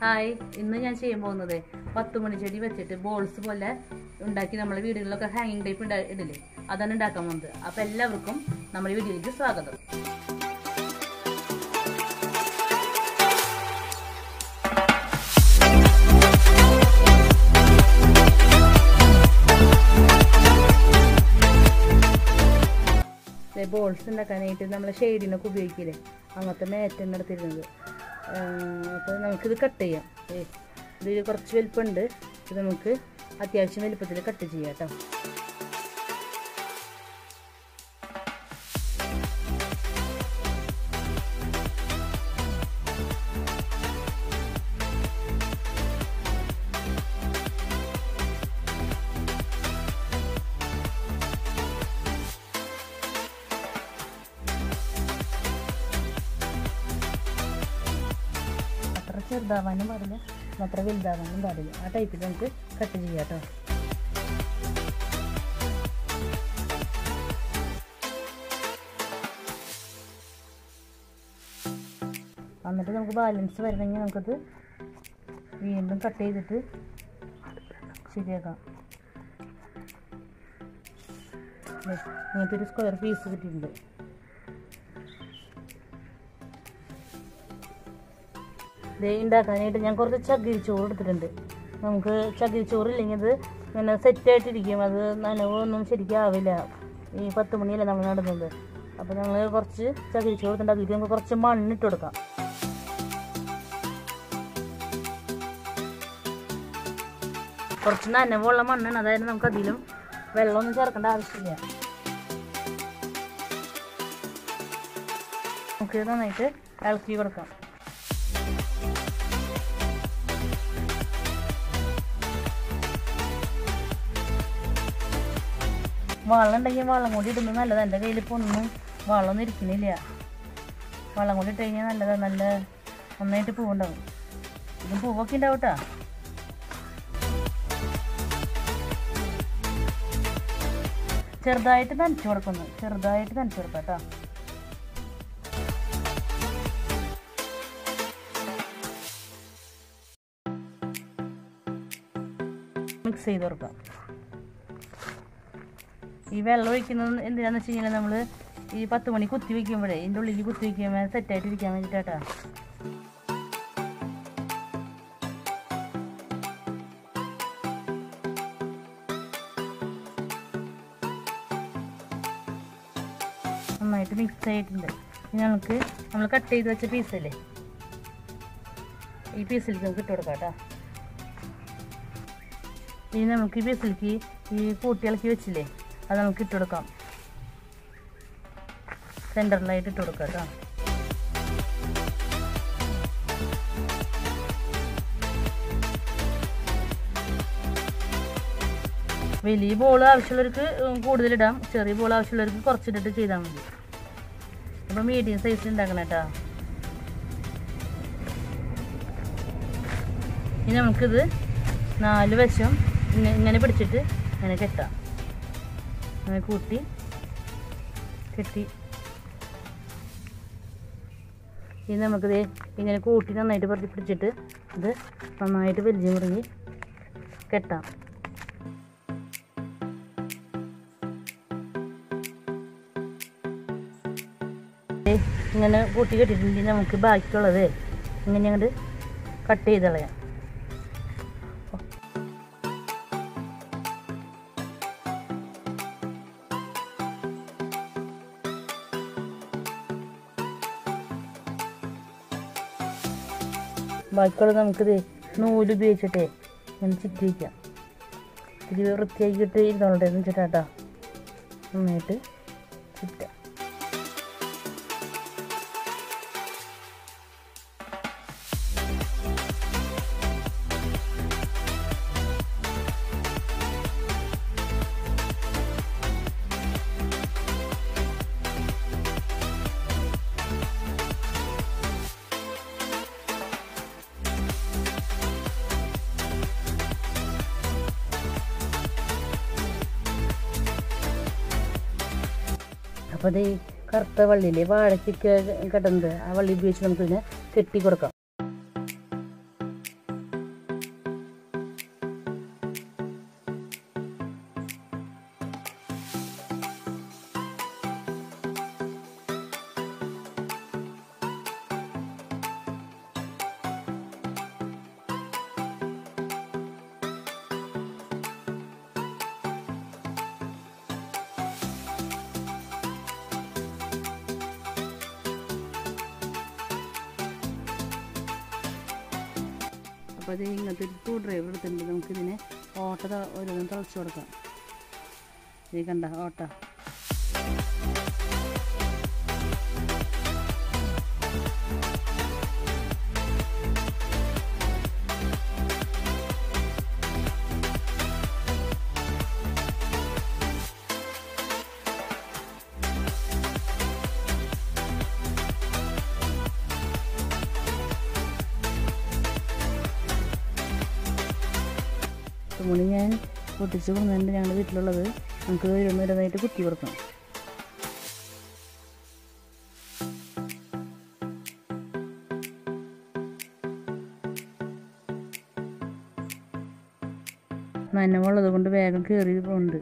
Hi ഇന്ന് ഞാൻ ചെയ്യാൻ പോകുന്നത് പത്ത് മണി ചെടി വെച്ചിട്ട് ബോൾസ് പോലെ ഉണ്ടാക്കി നമ്മളെ വീടുകളിലൊക്കെ ഹാങ്ങിങ് ടൈപ്പ് ഇടില്ലേ? അതാണ് ഉണ്ടാക്കാൻ പോകുന്നത്. അപ്പോൾ എല്ലാവർക്കും നമ്മുടെ വീഡിയോയിലേക്ക് സ്വാഗതം. ബോൾസ് ഉണ്ടാക്കാനായിട്ട് നമ്മൾ ഷെയ്ഡിനൊക്കെ ഉപയോഗിക്കില്ലേ? അങ്ങനത്തെ മേറ്റം എടുത്തിരുന്നത്. അപ്പോൾ നമുക്കിത് കട്ട് ചെയ്യാം. ഇതിൽ കുറച്ച് വലിപ്പമുണ്ട്. ഇത് നമുക്ക് അത്യാവശ്യം വലിപ്പത്തിൽ കട്ട് ചെയ്യാം കേട്ടോ. ചെറുതാവാനും പാടില്ല. അത്ര വലുതാവാനും പാടില്ല. ആ ടൈപ്പിൽ നമുക്ക് കട്ട് ചെയ്യാം കേട്ടോ. എന്നിട്ട് നമുക്ക് ബാലൻസ് വരണമെങ്കിൽ നമുക്കത് വീണ്ടും കട്ട് ചെയ്തിട്ട് ശരിയാക്കാം. ഇങ്ങനത്തെ ഒരു സ്ക്വയർ പീസ് കിട്ടിയിട്ടുണ്ട്. ദേ ഉണ്ടാക്കാനായിട്ട് ഞാൻ കുറച്ച് ചകിരിച്ചോറ് എടുത്തിട്ടുണ്ട്. നമുക്ക് ചകിരിച്ചോറ് ഇല്ലെങ്കിൽ അത് ഇങ്ങനെ സെറ്റായിട്ടിരിക്കും അത് നനവൊന്നും ശരിക്കാവില്ല ഈ പത്ത് മണിയല്ലേ നമ്മൾ നടന്നത്. അപ്പോൾ ഞങ്ങൾ കുറച്ച് ചകിരിച്ചോറ് എടുത്തിട്ട് അതിലേക്ക് നമുക്ക് കുറച്ച് മണ്ണിട്ട് കൊടുക്കാം. കുറച്ച് നനവുള്ള മണ്ണാണ്. അതായത് നമുക്ക് അതിലും വെള്ളമൊന്നും ചേർക്കേണ്ട ആവശ്യമില്ല. നമുക്ക് നന്നായിട്ട് ഇളക്കി കൊടുക്കാം. വളം ഉണ്ടെങ്കിൽ വളം കൂടി ഇടുന്നത് നല്ലതാണ് എന്റെ കയ്യിൽ ഇപ്പോൾ ഒന്നും വളമൊന്നും ഇരിക്കുന്നില്ല വളം കൂടി ഇട്ട് കഴിഞ്ഞാൽ നല്ലതാണ് നല്ല നന്നായിട്ട് പൂവുണ്ടാവും. ഇതും പൂവൊക്കെ ഉണ്ടാവും കേട്ടോ ചെറുതായിട്ട് നനച്ചു കൊടുക്കുന്നു. ചെറുതായിട്ട് നനച്ചു കൊടുക്കാം കേട്ടോ. മിക്സ് ചെയ്ത് കൊടുക്കാം. ഈ വെള്ളം ഒഴിക്കുന്നത് എന്തിനാന്ന് വെച്ച് കഴിഞ്ഞാൽ നമ്മൾ ഈ പത്ത് മണി കുത്തി വയ്ക്കുമ്പോഴേ ഇതിന്റെ ഉള്ളിൽ കുത്തി വയ്ക്കുമ്പോൾ സെറ്റായിട്ട് ഇരിക്കാൻ വേണ്ടിയിട്ടാ നന്നായിട്ട് മിക്സ് ആയിട്ടുണ്ട്. ഇനി നമുക്ക് നമ്മൾ കട്ട് ചെയ്ത് വെച്ച പീസല്ലേ ഈ പീസിലേക്ക് നമുക്ക് ഇട്ട് കൊടുക്കാം കേട്ടോ ഇനി നമുക്ക് ഈ പീസിലേക്ക് ഈ കൂട്ടി ഇളക്കി വെച്ചില്ലേ? അത് നമുക്ക് ഇട്ട് കൊടുക്കാം. സെന്ററിലായിട്ട് ഇട്ട് കൊടുക്കാം കേട്ടോ. വലിയ ബോൾ ആവശ്യമുള്ളവർക്ക് കൂടുതലിടാം ചെറിയ ബോൾ ആവശ്യമുള്ളവർക്ക് കുറച്ചിട്ടിട്ട് ചെയ്താൽ മതി. അപ്പോൾ മീഡിയം സൈസിൽ ഉണ്ടാക്കണം കേട്ടോ. ഇനി നമുക്കിത് നാല് വശം ഇങ്ങനെ ഇങ്ങനെ പിടിച്ചിട്ട് ഇങ്ങനെ കെട്ടാം. അങ്ങനെ കൂട്ടി കെട്ടി. ഇനി നമുക്കിത് ഇങ്ങനെ കൂട്ടി നന്നായിട്ട് പറഞ്ഞ് പിടിച്ചിട്ട് ഇത് നന്നായിട്ട് വലിച്ചു മുറിഞ്ഞ് കെട്ടാം. ഇങ്ങനെ കൂട്ടി കെട്ടിയിട്ടുണ്ടെങ്കിൽ നമുക്ക് ബാക്കിയുള്ളത് ഇങ്ങനെ അങ്ങോട്ട് കട്ട് ചെയ്ത് കളയാം. ബാക്കിയുള്ളത് നമുക്കിത് നൂൽ ഉപയോഗിച്ചിട്ടേ ഇങ്ങനെ ചുറ്റി വയ്ക്കാം. ഇത് വൃത്തിയാക്കിയിട്ട് ഇരുന്നോട്ടെ എന്ന് വെച്ചിട്ടാട്ടോ. നന്നായിട്ട് ചുറ്റാം. അപ്പോൾ അത് കറുത്ത വള്ളിയില്ലേ വാഴയ്ക്കൊക്കെ കിടന്നത് ആ വള്ളി ഉപയോഗിച്ച് നമുക്കിതിനെ കെട്ടി കൊടുക്കാം. അപ്പോൾ അത് ഇങ്ങനത്തെ ഒരു ടൂ ഡ്രൈവർ എടുത്തിട്ടുണ്ട്. നമുക്കിതിനെ ഓട്ട ഓരോന്നും തുളച്ച് കൊടുക്കാം. ഇത് കണ്ട ഓട്ട. തുണി ഞാൻ പൊട്ടിച്ച് കൊണ്ടുവന്നിട്ട് ഞങ്ങളുടെ വീട്ടിലുള്ളത് നമുക്ക് ഇരുന്നിരുന്നായിട്ട് കുത്തി കൊടുക്കണം. നനവുള്ളത് കൊണ്ട് വേഗം കയറി പോകുന്നുണ്ട്